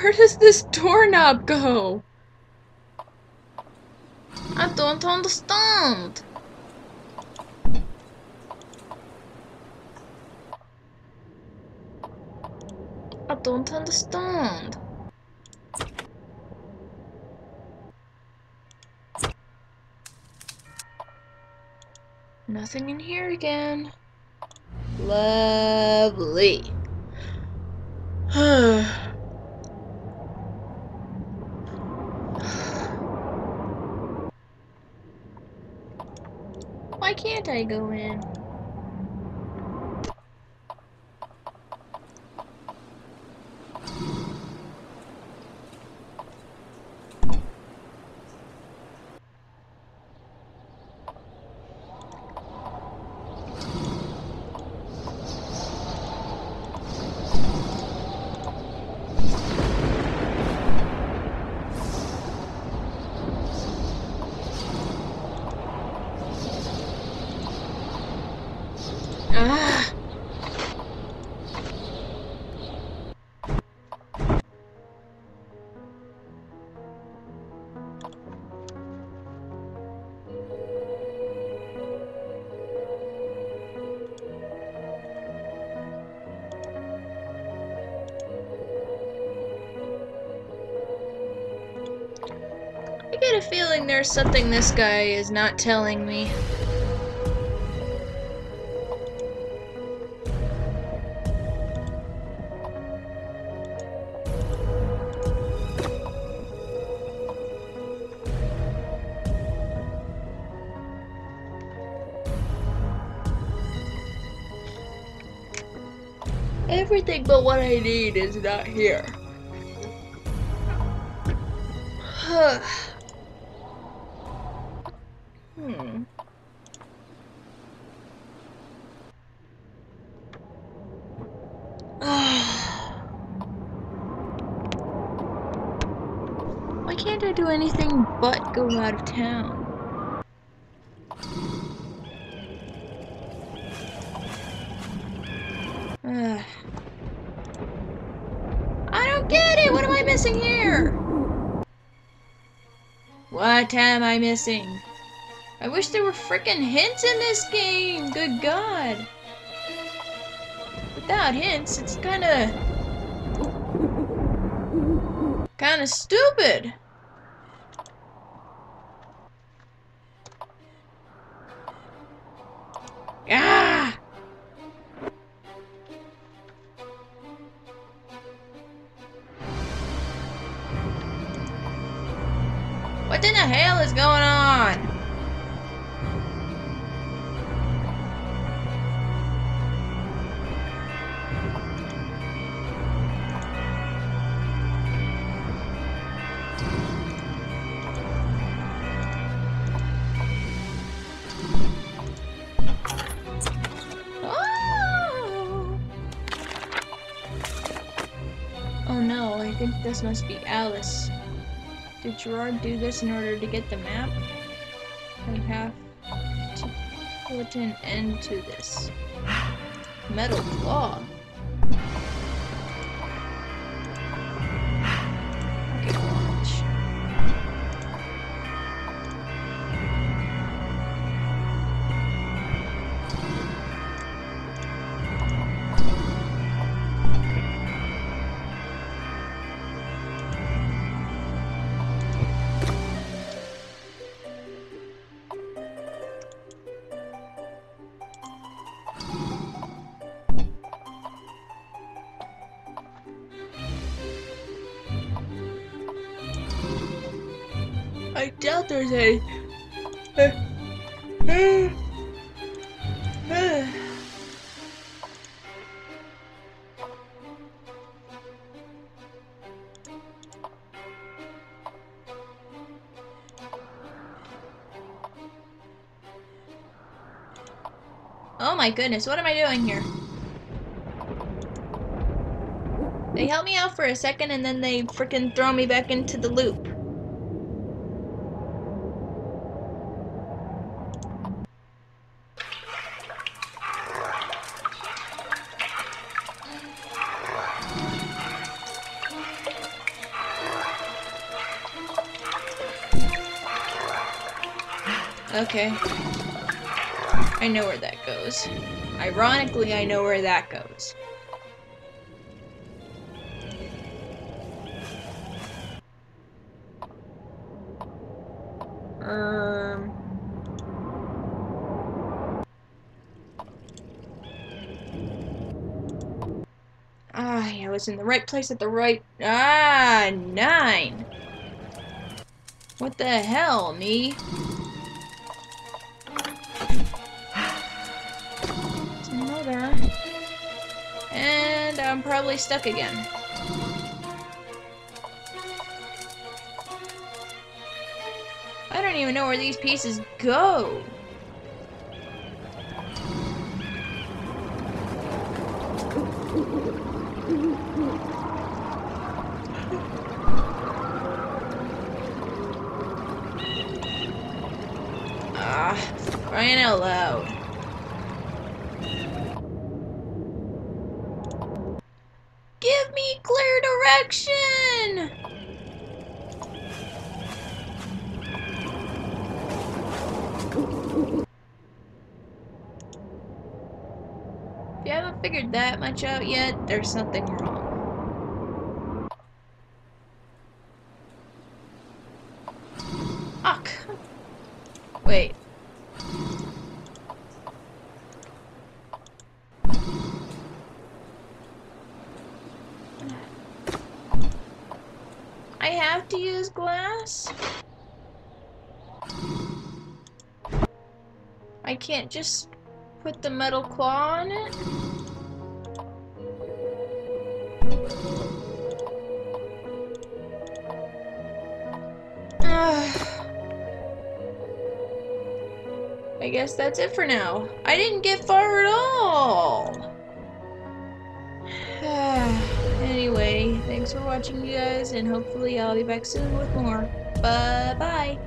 Where does this doorknob go? I don't understand. I don't understand. Nothing in here again. Lovely. Why can't I go in? Feeling there's something this guy is not telling me. Everything but what I need is not here. hmm. Why can't I do anything but go out of town? I don't get it! What am I missing here? What am I missing? I wish there were freaking hints in this game! Good god! Without hints, it's kinda... kinda stupid! Ah! This must be Alice. Did Gerard do this in order to get the map? I have to put an end to this. Metal claw. I doubt there's any. Oh my goodness, what am I doing here? They help me out for a second and then they freaking throw me back into the loop. Okay. I know where that goes. Ironically, I know where that goes. Um... Ah, I was in the right place at the right... Ah, nine! What the hell, me? Another. And I'm probably stuck again. I don't even know where these pieces go. Ah, crying out loud. Give me clear direction! If you haven't figured that much out yet, there's something wrong. Fuck. Wait. I to use glass? I can't just put the metal claw on it? I guess that's it for now. I didn't get far at all! Thanks for watching you guys, and hopefully I'll be back soon with more. Bye-bye!